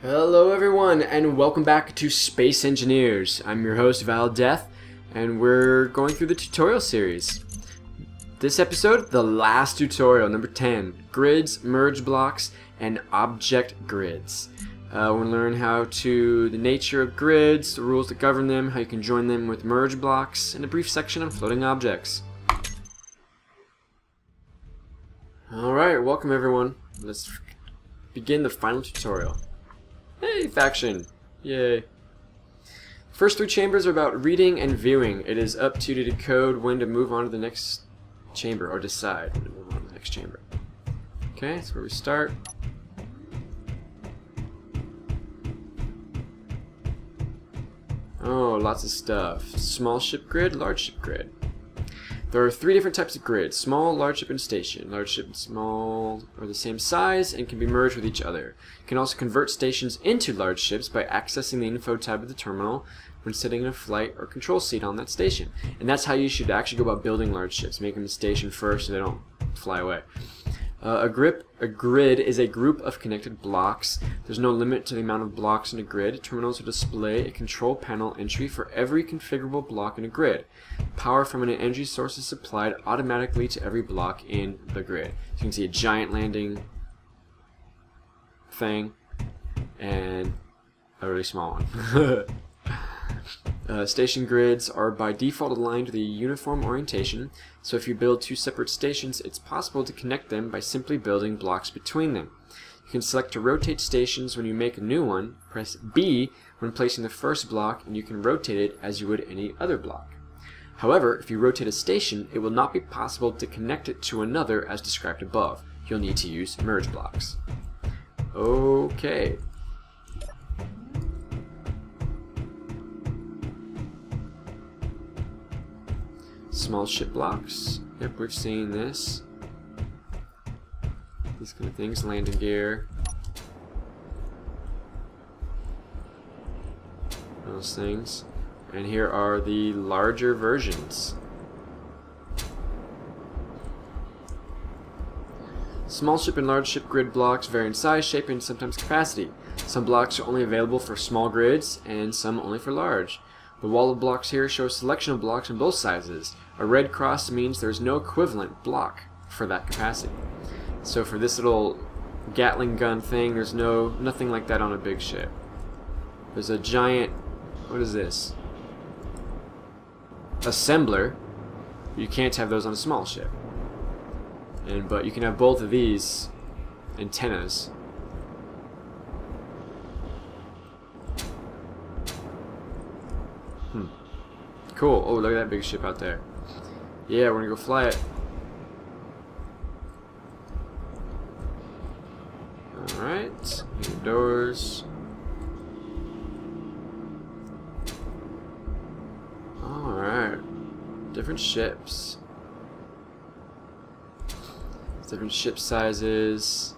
Hello everyone and welcome back to Space Engineers. I'm your host VaalDeth and we're going through the tutorial series. This episode, the last tutorial, number 10, grids, merge blocks, and object grids. Uh, to learn how to, the nature of grids, the rules that govern them, how you can join them with merge blocks, and a brief section on floating objects. Alright, welcome everyone. Let's begin the final tutorial. Hey, faction! Yay. First three chambers are about reading and viewing. It is up to you to decode when to move on to the next chamber, or decide when to move on to the next chamber. Okay, that's where we start. Oh, lots of stuff. Small ship grid, large ship grid. There are three different types of grids, small, large ship, and station. Large ship and small are the same size and can be merged with each other. You can also convert stations into large ships by accessing the info tab of the terminal when sitting in a flight or control seat on that station. And that's how you should actually go about building large ships, Make them a station first so they don't fly away. Uh, a, grip, a grid is a group of connected blocks. There's no limit to the amount of blocks in a grid. Terminals will display a control panel entry for every configurable block in a grid. Power from an energy source is supplied automatically to every block in the grid. So you can see a giant landing thing and a really small one. Uh, station grids are by default aligned with a uniform orientation, so if you build two separate stations, it's possible to connect them by simply building blocks between them. You can select to rotate stations when you make a new one, press B when placing the first block, and you can rotate it as you would any other block. However, if you rotate a station, it will not be possible to connect it to another as described above. You'll need to use merge blocks. Okay, small ship blocks. Yep, we've seen this. These kind of things, landing gear. Those things. And here are the larger versions. Small ship and large ship grid blocks vary in size, shape, and sometimes capacity. Some blocks are only available for small grids, and some only for large. The wall of blocks here shows selection of blocks in both sizes. A red cross means there's no equivalent block for that capacity. So for this little Gatling gun thing, there's no nothing like that on a big ship. There's a giant, what is this? Assembler. You can't have those on a small ship. And but you can have both of these antennas. Hmm. Cool. Oh, look at that big ship out there. Yeah, we're gonna go fly it. Alright, doors. Alright. Different ships. Different ship sizes.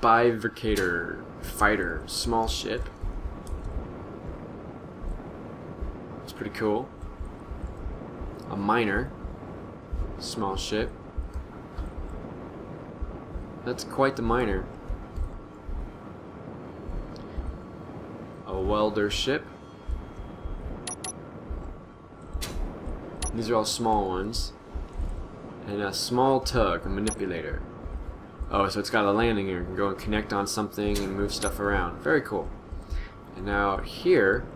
Bivocator. Fighter. Small ship. It's pretty cool a miner, small ship. That's quite the miner. A welder ship. These are all small ones. And a small tug, a manipulator. Oh, so it's got a landing here. You can go and connect on something and move stuff around. Very cool. And now here,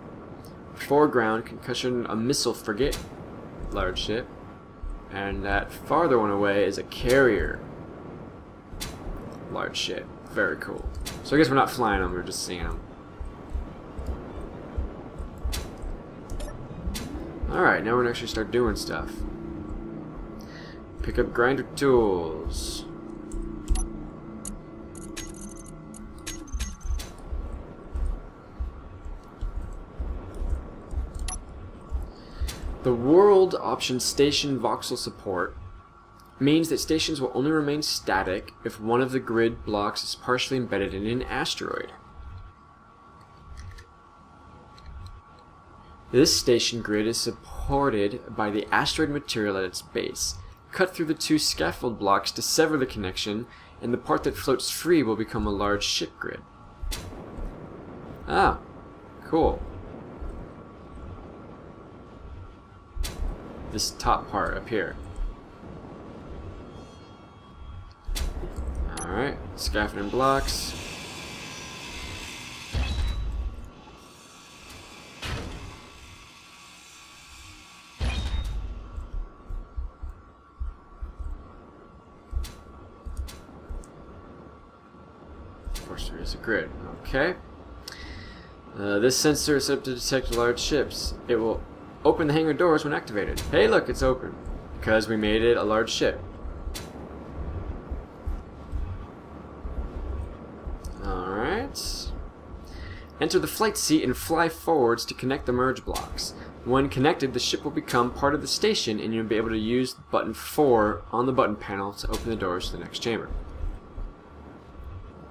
foreground concussion a missile frigate large ship. And that farther one away is a carrier large ship. Very cool. So I guess we're not flying them, we're just seeing them. Alright, now we're gonna actually start doing stuff. Pick up grinder tools. The world option station voxel support means that stations will only remain static if one of the grid blocks is partially embedded in an asteroid. This station grid is supported by the asteroid material at its base. Cut through the two scaffold blocks to sever the connection, and the part that floats free will become a large ship grid. Ah, cool. This top part up here. Alright, scaffolding blocks. Of course there is a grid. Okay. Uh, this sensor is up to detect large ships. It will open the hangar doors when activated. Hey look, it's open. Because we made it a large ship. Alright. Enter the flight seat and fly forwards to connect the merge blocks. When connected, the ship will become part of the station and you'll be able to use button 4 on the button panel to open the doors to the next chamber.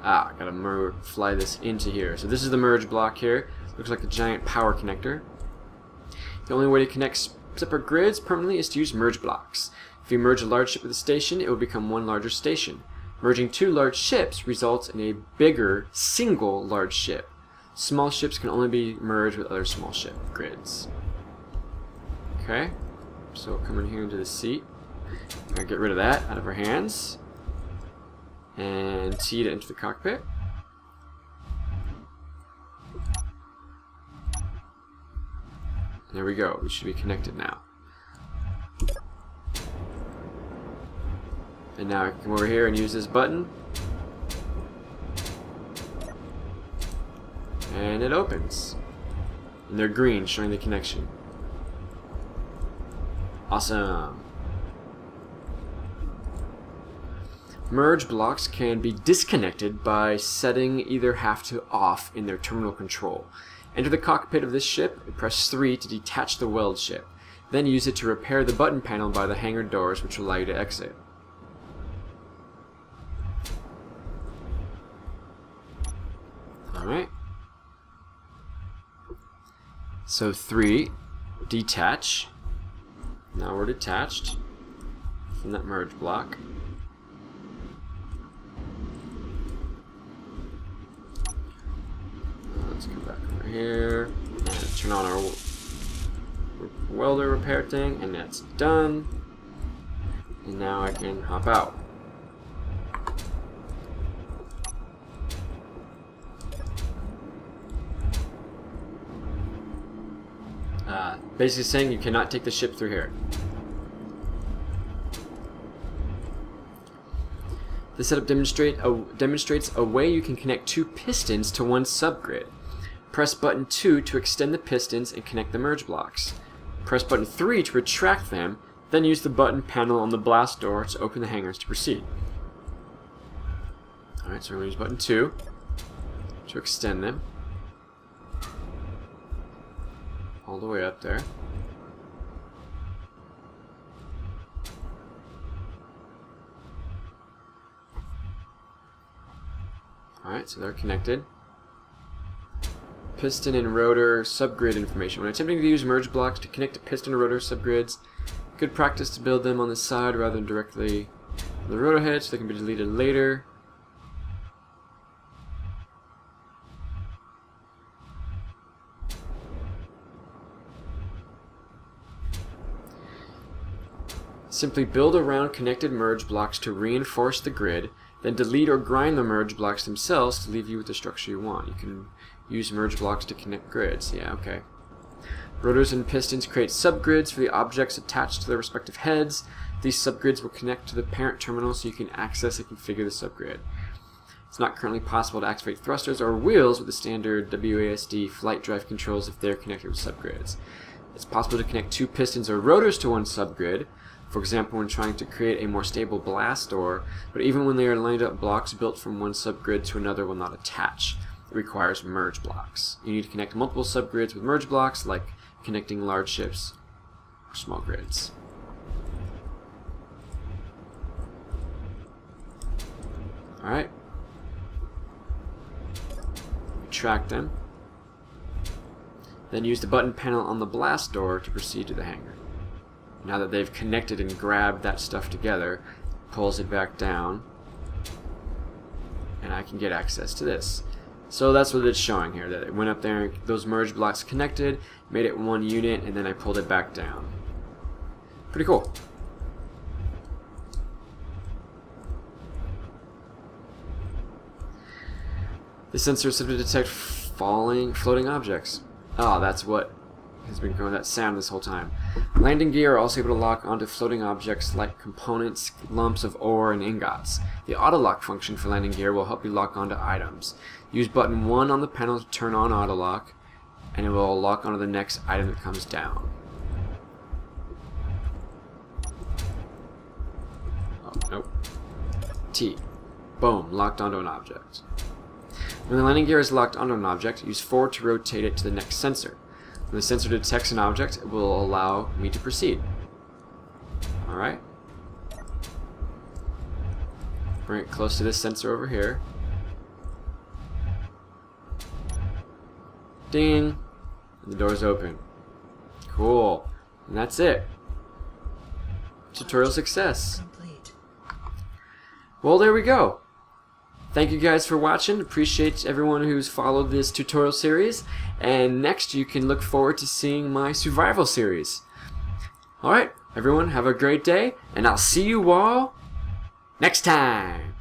Ah, gotta fly this into here. So this is the merge block here. Looks like a giant power connector. The only way to connect separate grids permanently is to use merge blocks. If you merge a large ship with a station, it will become one larger station. Merging two large ships results in a bigger, single large ship. Small ships can only be merged with other small ship grids. Okay, so come in here into the seat. Gonna get rid of that out of our hands. And T to enter the cockpit. There we go. We should be connected now. And now I can come over here and use this button. And it opens. And they're green, showing the connection. Awesome. Merge blocks can be disconnected by setting either half to off in their terminal control. Enter the cockpit of this ship and press 3 to detach the weld ship. Then use it to repair the button panel by the hangar doors which allow you to exit. Alright. So 3, detach. Now we're detached from that merge block. Let's come back over here and turn on our welder repair thing, and that's done. And now I can hop out. Uh, basically saying you cannot take the ship through here. The setup demonstrate a, demonstrates a way you can connect two pistons to one subgrid. Press button 2 to extend the pistons and connect the merge blocks. Press button 3 to retract them, then use the button panel on the blast door to open the hangars to proceed. Alright, so we're going to use button 2 to extend them. All the way up there. Alright, so they're connected piston and rotor subgrid information. When attempting to use merge blocks to connect to piston and rotor subgrids, good practice to build them on the side rather than directly on the rotor head so they can be deleted later. Simply build around connected merge blocks to reinforce the grid, then delete or grind the merge blocks themselves to leave you with the structure you want. You can Use merge blocks to connect grids. Yeah, okay. Rotors and pistons create subgrids for the objects attached to their respective heads. These subgrids will connect to the parent terminal so you can access and configure the subgrid. It's not currently possible to activate thrusters or wheels with the standard WASD flight drive controls if they're connected with subgrids. It's possible to connect two pistons or rotors to one subgrid, for example when trying to create a more stable blast door, but even when they are lined up, blocks built from one subgrid to another will not attach requires merge blocks. You need to connect multiple subgrids with merge blocks, like connecting large ships or small grids. Alright. Retract them. Then use the button panel on the blast door to proceed to the hangar. Now that they've connected and grabbed that stuff together, pulls it back down and I can get access to this. So that's what it's showing here, that it went up there, those merge blocks connected, made it one unit, and then I pulled it back down. Pretty cool. The sensor is to detect falling, floating objects. Ah, oh, that's what has been going that sound this whole time. Landing gear are also able to lock onto floating objects like components, lumps of ore, and ingots. The auto lock function for landing gear will help you lock onto items. Use button 1 on the panel to turn on auto lock, and it will lock onto the next item that comes down. Oh, nope. T. Boom, locked onto an object. When the landing gear is locked onto an object, use 4 to rotate it to the next sensor. When the sensor detects an object, it will allow me to proceed. Alright. Bring it close to this sensor over here. Ding! And the door's open. Cool. And that's it. Tutorial success. Well, there we go. Thank you guys for watching. Appreciate everyone who's followed this tutorial series. And next you can look forward to seeing my survival series. Alright, everyone have a great day, and I'll see you all next time.